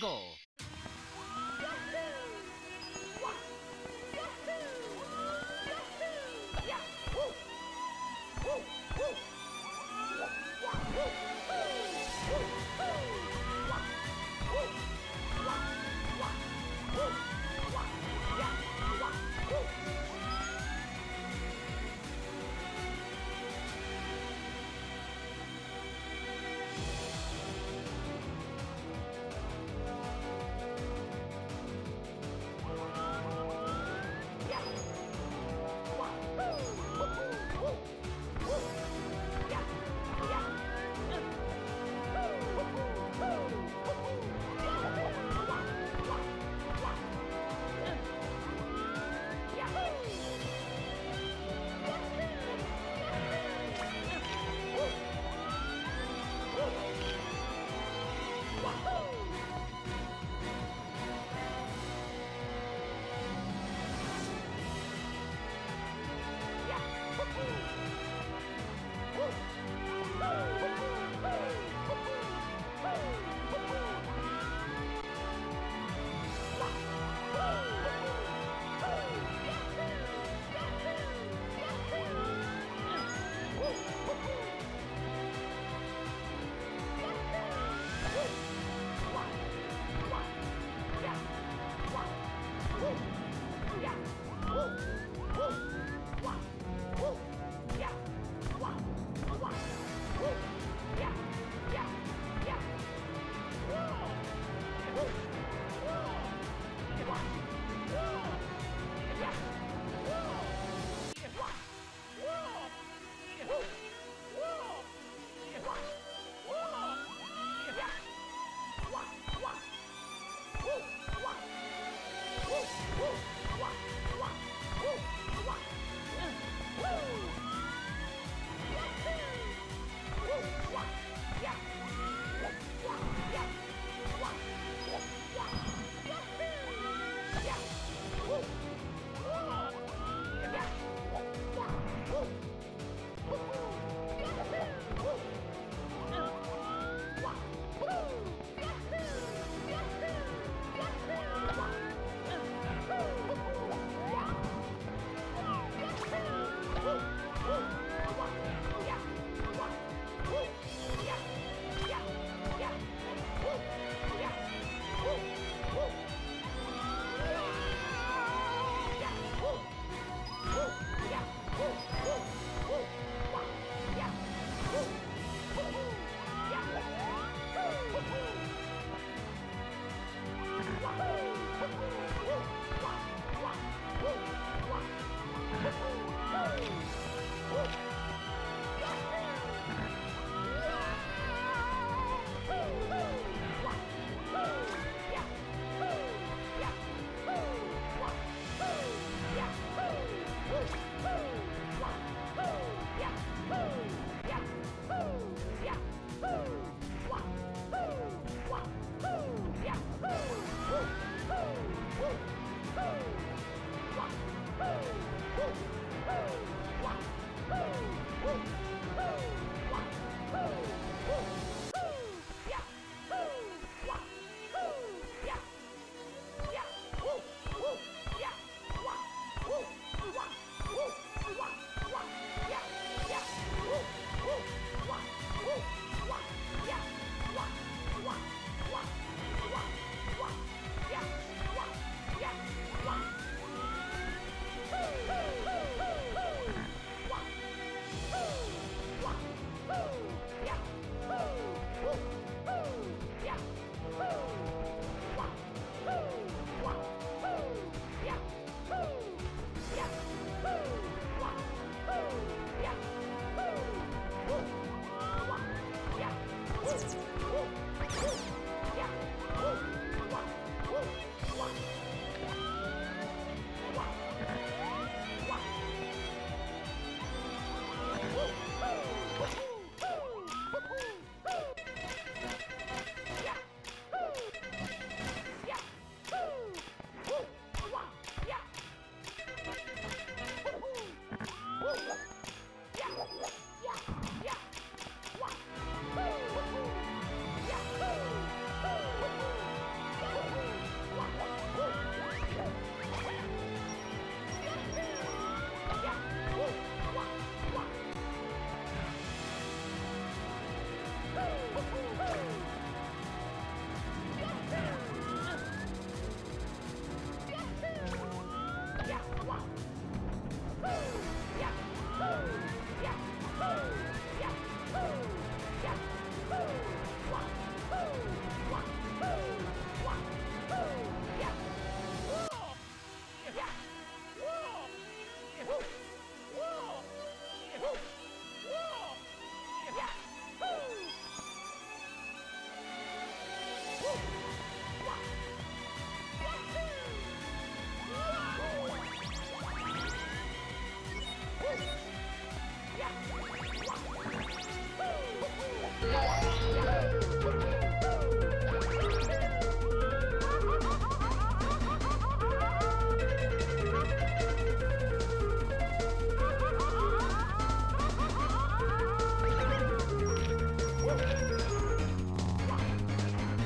Gaggle.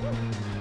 Woohoo!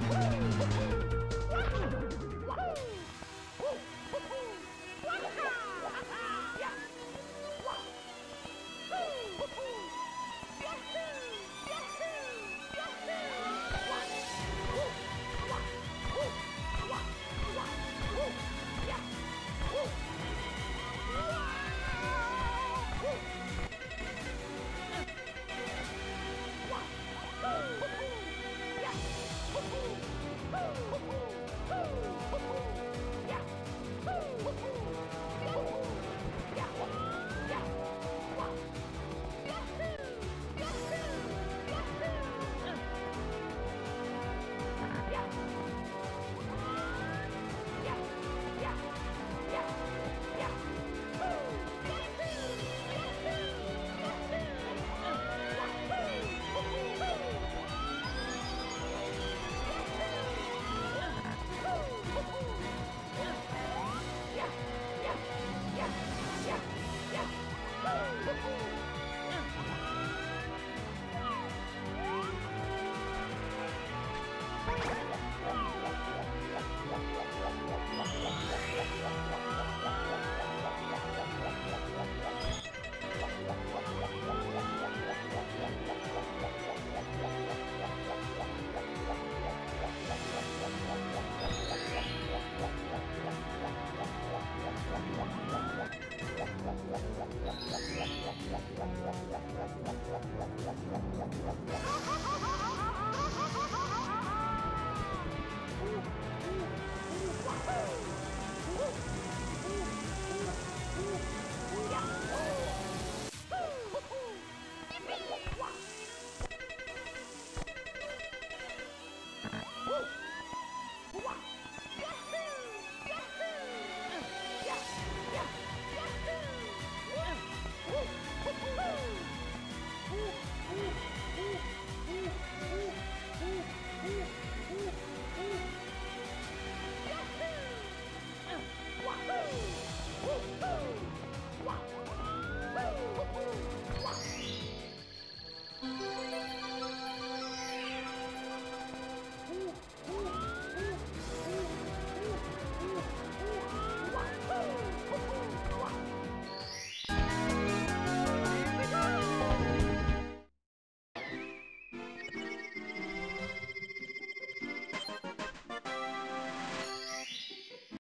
Yeah.